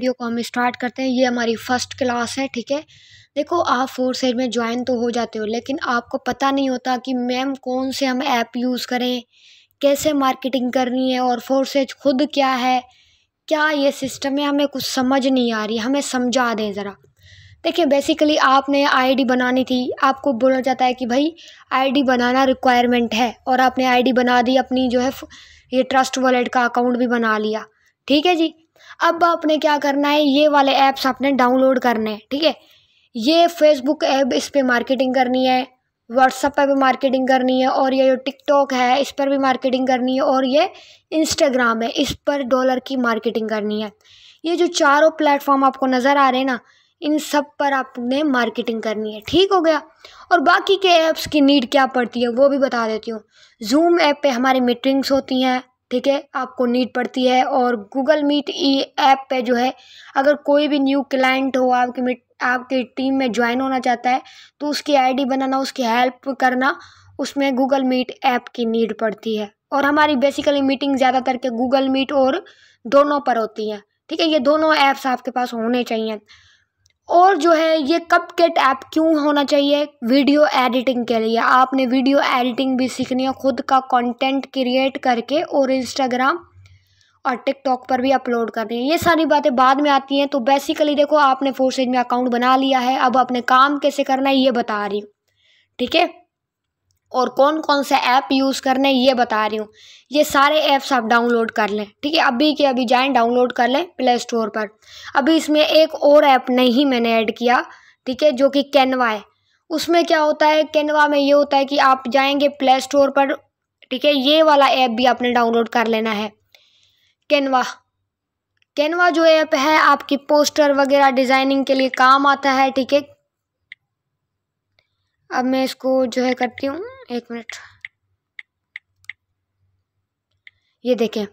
Video को हम start करते हैं। ये हमारी फ़र्स्ट क्लास है, ठीक है? देखो, आप फोर साइड में ज्वाइन तो हो जाते हो, लेकिन आपको पता नहीं होता कि मैम कौन से हम ऐप यूज़ करें, कैसे मार्केटिंग करनी है और फोर सेज खुद क्या है? क्या ये सिस्टम है हमें कुछ समझ नहीं आ रही? हमें समझा दें ज़रा। देखिए बेसिकली आपने आईडी बनानी थी। आपको बोला जाता है कि भाई आईडी बनाना रिक्वायरमेंट है और आपने आईडी बना दी, अपनी जो है, ये ट्रस्ट वॉलेट का अकाउंट भी बना लिया। ठीक है जी? अब आपने क्या करना है? ये वाले ऐप्स आपने डाउनलोड करने हैं, ठीक है? ये फेसबुक ऐप इस पर मार्केटिंग करनी है व्हाट्सअप पर भी मार्केटिंग करनी है और ये जो टिकटॉक है, इस पर भी मार्केटिंग करनी है और ये इंस्टाग्राम है, इस पर डॉलर की मार्केटिंग करनी है। ये जो चारों प्लेटफॉर्म आपको नज़र आ रहे हैं ना, इन सब पर आपने मार्केटिंग करनी है, ठीक हो गया? और बाकी के ऐप्स की नीड क्या पड़ती है, वो भी बता देती हूँ। जूम ऐप पे हमारी मीटिंग्स होती हैं ठीक है, आपको नीड पड़ती है और गूगल मीट ई ऐप पे जो है, अगर कोई भी न्यू क्लाइंट हो, आपकी मीट आपकी टीम में ज्वाइन होना चाहता है तो उसकी आईडी बनाना, उसकी हेल्प करना, उसमें गूगल मीट ऐप की नीड पड़ती है। और हमारी बेसिकली मीटिंग ज़्यादातर के गूगल मीट और दोनों पर होती हैं। ठीक है, ये दोनों ऐप्स आपके पास होने चाहिए। और जो है, ये कप केट ऐप क्यों होना चाहिए वीडियो एडिटिंग के लिए? आपने वीडियो एडिटिंग भी सीखनी है, खुद का कंटेंट क्रिएट करके और इंस्टाग्राम और टिकटॉक पर भी अपलोड करनी है। ये सारी बातें बाद में आती हैं तो बेसिकली देखो, आपने फोर्सेज में अकाउंट बना लिया है, अब अपने काम कैसे करना है, ये बता रही हूँ। ठीक है? और कौन कौन से ऐप यूज़ करने ये बता रही हूँ। ये सारे ऐप्स आप डाउनलोड कर लें, ठीक है? अभी के अभी जाएँ, डाउनलोड कर लें प्ले स्टोर पर। अभी इसमें एक और ऐप नहीं मैंने ऐड किया, ठीक है? जो कि कैनवा है। उसमें क्या होता है, कैनवा में ये होता है कि आप जाएँगे प्ले स्टोर पर, ठीक है? ये वाला ऐप भी आपने डाउनलोड कर लेना है। कैनवा। कैनवा जो ऐप है, आपकी पोस्टर वगैरह डिज़ाइनिंग के लिए काम आता है, ठीक है? अब मैं इसको जो है करती हूँ। एक मिनट। ये देखें,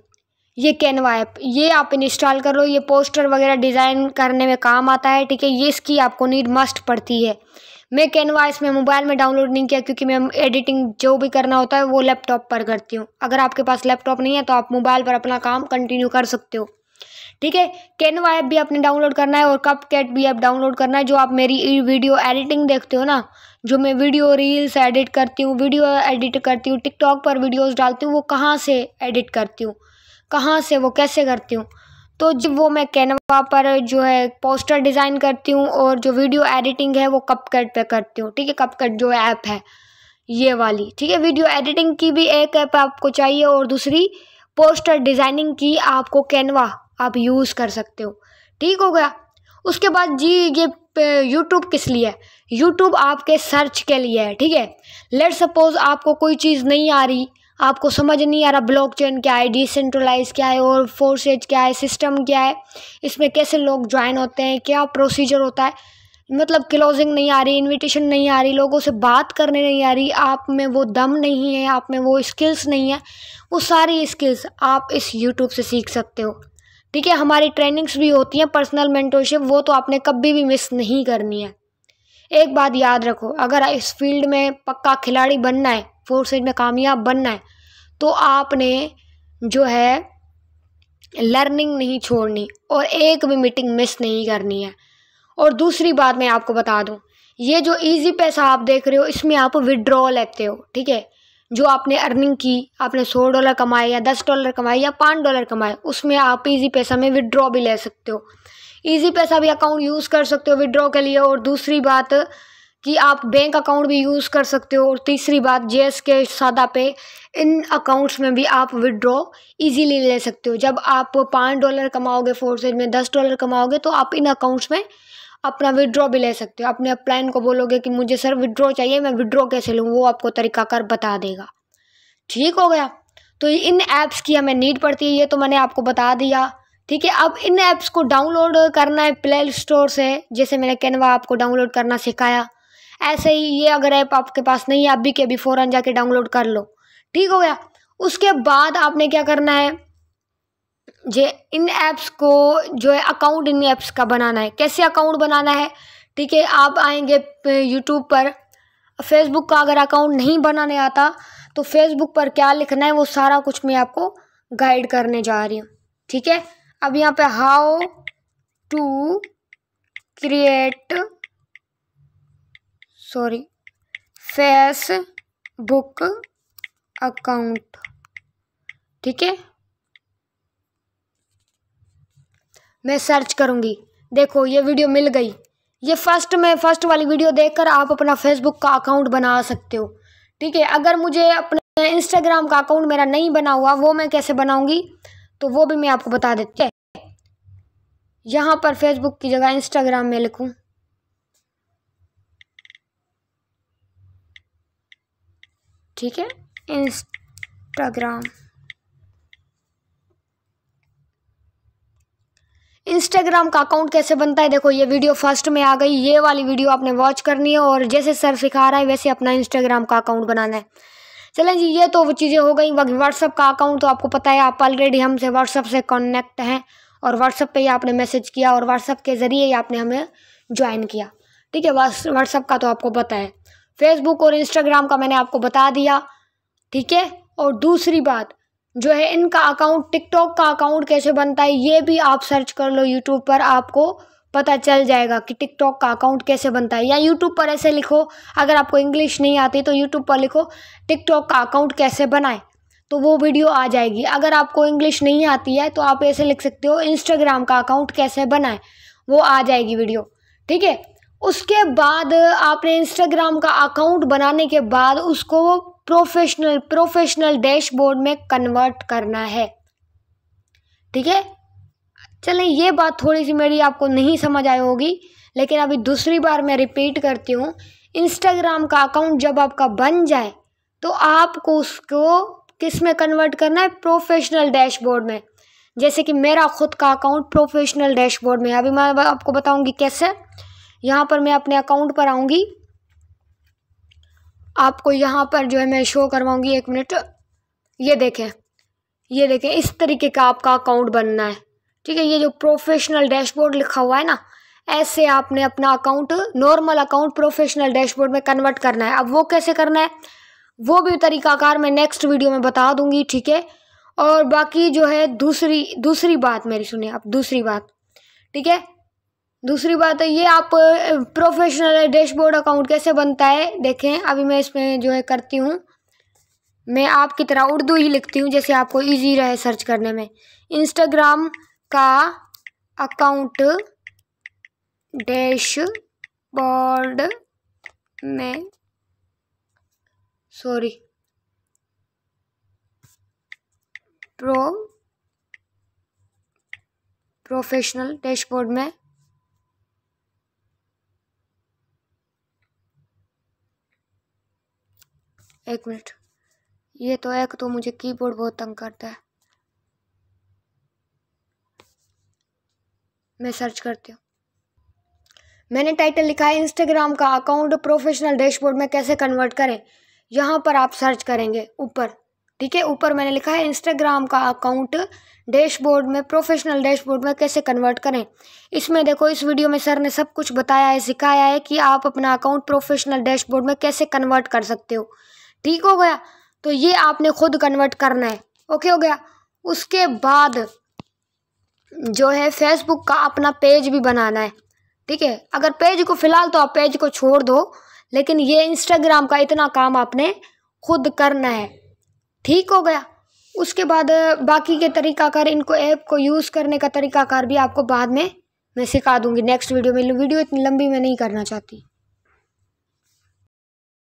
ये कैनवा ऐप, ये आप इंस्टॉल कर लो, ये पोस्टर वगैरह डिज़ाइन करने में काम आता है, ठीक है? ये इसकी आपको नीड मस्ट पड़ती है। मैं कैनवा इसमें मोबाइल में डाउनलोड नहीं किया क्योंकि मैं एडिटिंग जो भी करना होता है वो लैपटॉप पर करती हूँ। अगर आपके पास लैपटॉप नहीं है तो आप मोबाइल पर अपना काम कंटिन्यू कर सकते हो। ठीक है? कैनवा ऐप भी आपने डाउनलोड करना है और कप कैट भी ऐप डाउनलोड करना है, जो आप मेरी वीडियो एडिटिंग देखते हो ना, जो मैं वीडियो रील्स एडिट करती हूँ वीडियो एडिट करती हूँ टिकटॉक पर वीडियोस डालती हूँ, वो कहाँ से एडिट करती हूँ? कहाँ से, वो कैसे करती हूँ? तो जब वो मैं कैनवा पर जो है पोस्टर डिज़ाइन करती हूँ और जो वीडियो एडिटिंग है, वो कपकट पे करती हूँ, ठीक है? कपकट जो ऐप है, ये वाली, ठीक है? वीडियो एडिटिंग की भी एक ऐप आपको चाहिए और दूसरी पोस्टर डिज़ाइनिंग की आपको कैनवा आप यूज़ कर सकते हो। ठीक हो गया? उसके बाद जी, ये यूट्यूब किस लिए? है यूट्यूब आपके सर्च के लिए है, ठीक है? लेट सपोज़ आपको कोई चीज़ नहीं आ रही, आपको समझ नहीं आ रहा ब्लॉकचेन क्या है डिसेंट्रलाइज क्या है और फोर्सेज क्या है सिस्टम क्या है, इसमें कैसे लोग ज्वाइन होते हैं, क्या प्रोसीजर होता है मतलब क्लोजिंग नहीं आ रही इनविटेशन नहीं आ रही, लोगों से बात करने नहीं आ रही, आप में वो दम नहीं है, आप में वो स्किल्स नहीं है, वो सारी स्किल्स आप इस यूट्यूब से सीख सकते हो। ठीक है, हमारी ट्रेनिंग्स भी होती हैं पर्सनल मेंटरशिप वो तो आपने कभी भी मिस नहीं करनी है। एक बात याद रखो, अगर इस फ़ील्ड में पक्का खिलाड़ी बनना है फोर्सेज में कामयाब बनना है तो आपने जो है लर्निंग नहीं छोड़नी और एक भी मीटिंग मिस नहीं करनी है। और दूसरी बात मैं आपको बता दूँ, ये जो इजी पैसा आप देख रहे हो, इसमें आप विड्रॉ लेते हो, ठीक है? जो आपने अर्निंग की, आपने सौ डॉलर कमाए या दस डॉलर कमाए या पाँच डॉलर कमाए, उसमें आप इजी पैसा में विड्रॉ भी ले सकते हो। इजी पैसा भी अकाउंट यूज़ कर सकते हो विड्रॉ के लिए और दूसरी बात कि आप बैंक अकाउंट भी यूज़ कर सकते हो और तीसरी बात जेएस के सादा पे इन अकाउंट्स में भी आप विड्रॉ इजीली ले सकते हो। जब आप पाँच डॉलर कमाओगे फोर्सेज में दस डॉलर कमाओगे तो आप इन अकाउंट्स में अपना विड्रॉ भी ले सकते हो। अपने प्लान को बोलोगे कि मुझे सर विड्रॉ चाहिए, मैं विड्रॉ कैसे लूँ? वो आपको तरीका कर बता देगा। ठीक हो गया? तो इन ऐप्स की हमें नीड पड़ती है, ये तो मैंने आपको बता दिया। ठीक है, अब इन ऐप्स को डाउनलोड करना है प्ले स्टोर से, जैसे मैंने कैनवा आपको डाउनलोड करना सिखाया। ऐसे ही ये अगर ऐप आपके पास नहीं है अभी के अभी फ़ौरन जाके डाउनलोड कर लो। ठीक हो गया? उसके बाद आपने क्या करना है? जे इन ऐप्स को जो है अकाउंट इन ऐप्स का बनाना है। कैसे अकाउंट बनाना है? ठीक है, आप आएँगे यूट्यूब पर। फेसबुक का अगर अकाउंट नहीं बनाने आता तो फेसबुक पर क्या लिखना है, वो सारा कुछ मैं आपको गाइड करने जा रही हूँ। ठीक है? अब यहाँ पे how to create sorry Facebook account ठीक है? मैं सर्च करूँगी। देखो, ये वीडियो मिल गई। ये फ़र्स्ट में फ़र्स्ट वाली वीडियो देखकर आप अपना फेसबुक का अकाउंट बना सकते हो। ठीक है, अगर मुझे अपने इंस्टाग्राम का अकाउंट मेरा नहीं बना हुआ, वो मैं कैसे बनाऊँगी? तो वो भी मैं आपको बता देती है। यहाँ पर फेसबुक की जगह इंस्टाग्राम में लिखूँ। ठीक है इंस्टाग्राम इंस्टाग्राम का अकाउंट कैसे बनता है? देखो, ये वीडियो फ़र्स्ट में आ गई। ये वाली वीडियो आपने वॉच करनी है और जैसे सर सिखा रहा है, वैसे अपना इंस्टाग्राम का अकाउंट बनाना है। चलें जी, ये तो वो चीज़ें हो गई। व्हाट्सअप का अकाउंट तो आपको पता है, आप ऑलरेडी हमसे व्हाट्सअप से कनेक्ट हैं और व्हाट्सअप पे ही आपने मैसेज किया और व्हाट्सअप के ज़रिए ही आपने हमें ज्वाइन किया। ठीक है व्हाट्सअप का तो आपको पता है। फेसबुक और इंस्टाग्राम का मैंने आपको बता दिया। ठीक है? और दूसरी बात जो है, इनका अकाउंट टिकटॉक का अकाउंट कैसे बनता है, ये भी आप सर्च कर लो यूट्यूब पर, आपको पता चल जाएगा कि टिकटॉक का अकाउंट कैसे बनता है। या यूट्यूब पर ऐसे लिखो, अगर आपको इंग्लिश नहीं आती तो यूट्यूब पर लिखो टिकटॉक का अकाउंट कैसे बनाए तो वो वीडियो आ जाएगी। अगर आपको इंग्लिश नहीं आती है तो आप ऐसे लिख सकते हो इंस्टाग्राम का अकाउंट कैसे बनाए, वो आ जाएगी वीडियो ठीक है? उसके बाद आपने इंस्टाग्राम का अकाउंट बनाने के बाद उसको प्रोफेशनल प्रोफेशनल डैशबोर्ड में कन्वर्ट करना है। ठीक है? चलें, ये बात थोड़ी सी मेरी आपको नहीं समझ आई होगी, लेकिन अभी दूसरी बार मैं रिपीट करती हूँ। इंस्टाग्राम का अकाउंट जब आपका बन जाए तो आपको उसको किसमें कन्वर्ट करना है? प्रोफेशनल डैशबोर्ड में। जैसे कि मेरा खुद का अकाउंट प्रोफेशनल डैशबोर्ड में अभी मैं आपको बताऊँगी कैसे। यहाँ पर मैं अपने अकाउंट पर आऊँगी। आपको यहाँ पर जो है मैं शो करवाऊँगी एक मिनट ये देखें ये देखें, इस तरीके का आपका अकाउंट बनना है। ठीक है, ये जो प्रोफेशनल डैशबोर्ड लिखा हुआ है ना, ऐसे आपने अपना account normal account professional dashboard में कन्वर्ट करना है। अब वो कैसे करना है, वो भी तरीकाकार मैं नेक्स्ट वीडियो में बता दूँगी, ठीक है? और बाकी जो है दूसरी दूसरी बात मेरी सुनिए आप दूसरी बात। ठीक है दूसरी बात है, ये आप प्रोफेशनल डैशबोर्ड अकाउंट कैसे बनता है, देखें, अभी मैं इसमें जो है करती हूँ। मैं आपकी तरह उर्दू ही लिखती हूँ, जैसे आपको इजी रहे सर्च करने में। इंस्टाग्राम का अकाउंट डैशबोर्ड में सॉरी प्रो प्रोफेशनल डैशबोर्ड में एक मिनट। ये तो एक तो मुझे कीबोर्ड बहुत तंग करता है। मैं सर्च करती हूँ। मैंने टाइटल लिखा है इंस्टाग्राम का अकाउंट प्रोफेशनल डैशबोर्ड में कैसे कन्वर्ट करें? यहाँ पर आप सर्च करेंगे, ऊपर। ठीक है, ऊपर मैंने लिखा है इंस्टाग्राम का अकाउंट डैशबोर्ड में प्रोफेशनल डैशबोर्ड में कैसे कन्वर्ट करें? इसमें देखो, इस वीडियो में सर ने सब कुछ बताया है, सिखाया है कि आप अपना अकाउंट प्रोफेशनल डैशबोर्ड में कैसे कन्वर्ट कर सकते हो। ठीक हो गया। तो ये आपने खुद कन्वर्ट करना है। ओके हो गया। उसके बाद जो है फेसबुक का अपना पेज भी बनाना है। ठीक है? अगर पेज को फ़िलहाल तो आप पेज को छोड़ दो, लेकिन ये इंस्टाग्राम का इतना काम आपने खुद करना है। ठीक हो गया। उसके बाद बाकी के तरीकाकार, इनको ऐप को यूज़ करने का तरीकाकार भी आपको बाद में मैं सिखा दूँगी। नेक्स्ट वीडियो में वीडियो इतनी लंबी मैं नहीं करना चाहती।